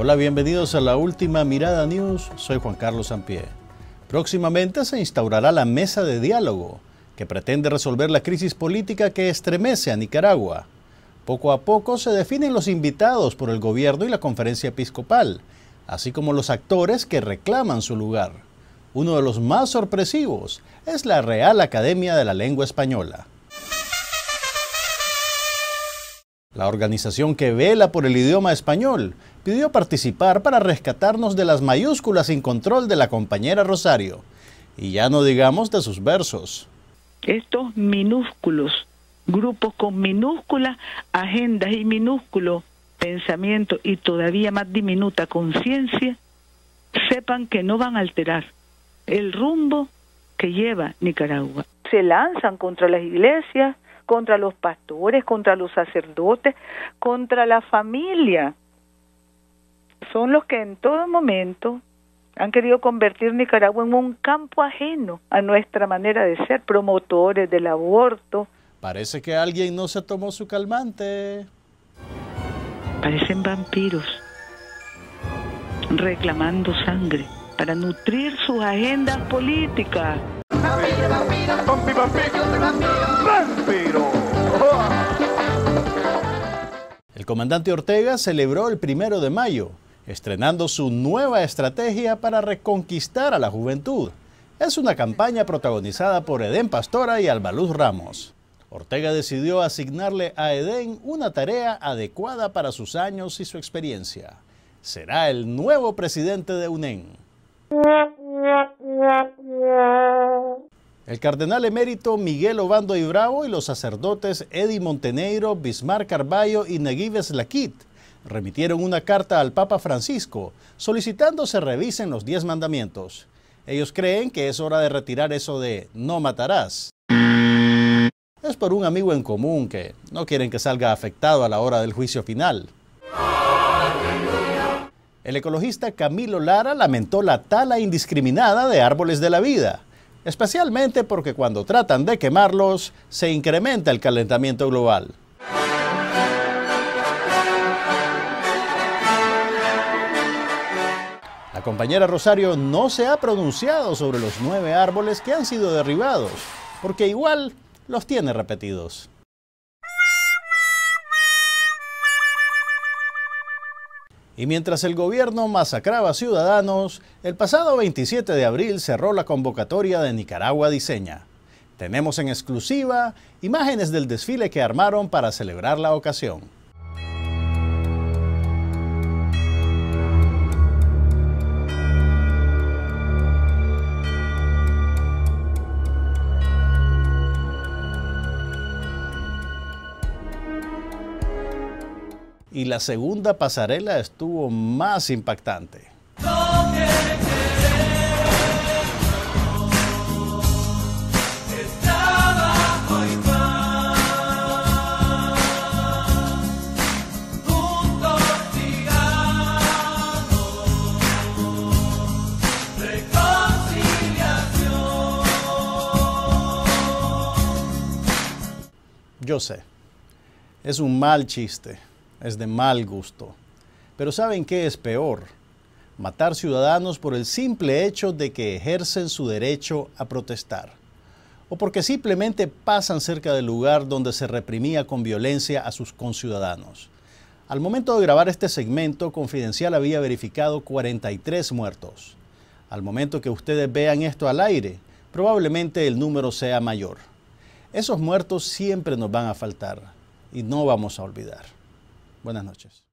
Hola, bienvenidos a la última Mirada News. Soy Juan Carlos Sampié. Próximamente se instaurará la mesa de diálogo que pretende resolver la crisis política que estremece a Nicaragua. Poco a poco se definen los invitados por el gobierno y la conferencia episcopal, así como los actores que reclaman su lugar. Uno de los más sorpresivos es la Real Academia de la Lengua Española. La organización que vela por el idioma español pidió participar para rescatarnos de las mayúsculas sin control de la compañera Rosario. Y ya no digamos de sus versos. Estos minúsculos grupos con minúsculas agendas y minúsculos pensamientos y todavía más diminuta conciencia, sepan que no van a alterar el rumbo que lleva Nicaragua. Se lanzan contra las iglesias, contra los pastores, contra los sacerdotes, contra la familia. Son los que en todo momento han querido convertir Nicaragua en un campo ajeno a nuestra manera de ser, promotores del aborto. Parece que alguien no se tomó su calmante. Parecen vampiros reclamando sangre para nutrir sus agendas políticas. El comandante Ortega celebró el primero de mayo, estrenando su nueva estrategia para reconquistar a la juventud. Es una campaña protagonizada por Edén Pastora y Albaluz Ramos. Ortega decidió asignarle a Edén una tarea adecuada para sus años y su experiencia. Será el nuevo presidente de UNEN. El cardenal emérito Miguel Obando y Bravo y los sacerdotes Eddie Montenegro, Bismarck Carballo y Neguives Laquit remitieron una carta al Papa Francisco solicitando se revisen los diez mandamientos. Ellos creen que es hora de retirar eso de no matarás. Es por un amigo en común que no quieren que salga afectado a la hora del juicio final. El ecologista Camilo Lara lamentó la tala indiscriminada de árboles de la vida especialmente porque cuando tratan de quemarlos se incrementa el calentamiento global. La compañera Rosario no se ha pronunciado sobre los nueve árboles que han sido derribados, porque igual los tiene repetidos. Y mientras el gobierno masacraba ciudadanos, el pasado 27 de abril cerró la convocatoria de Nicaragua Diseña. Tenemos en exclusiva imágenes del desfile que armaron para celebrar la ocasión. Y la segunda pasarela estuvo más impactante. Yo sé, es un mal chiste es de mal gusto. Pero ¿saben qué es peor? Matar ciudadanos por el simple hecho de que ejercen su derecho a protestar. O porque simplemente pasan cerca del lugar donde se reprimía con violencia a sus conciudadanos. Al momento de grabar este segmento, Confidencial había verificado 43 muertos. Al momento que ustedes vean esto al aire, probablemente el número sea mayor. Esos muertos siempre nos van a faltar y no vamos a olvidar. Buenas noches.